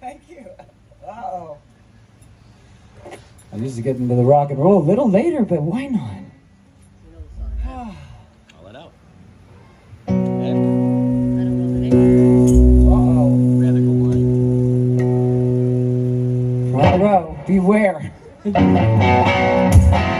Thank you. Wow. I used to get into the rock and roll a little later, but why not? Call it out. And Beware.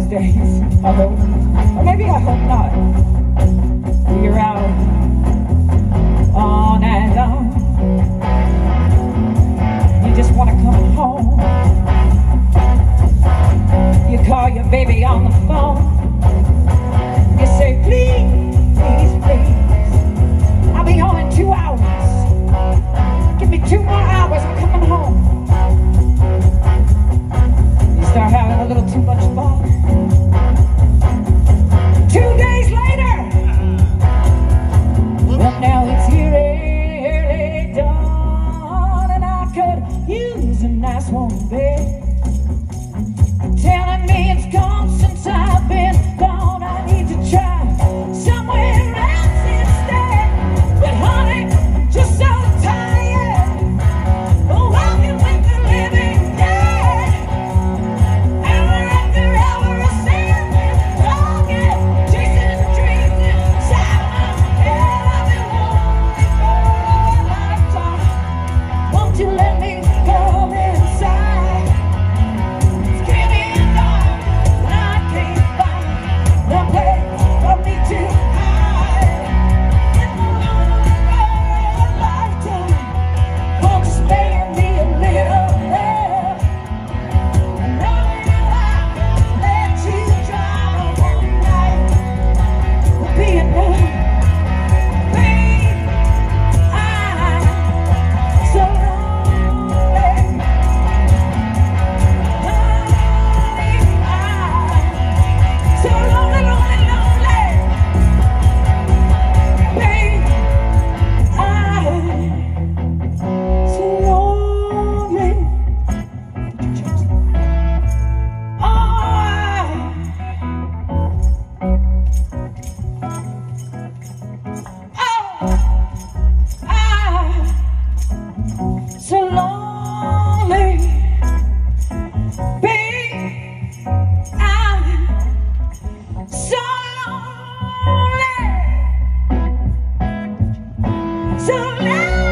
those days. I hope. Or maybe I hope not. You're out on and on. You just want to come home. You call your baby last one there. lonely. I'm so lonely. So lonely.